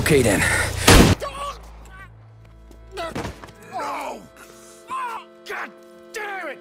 Okay then. No! Oh, God damn it!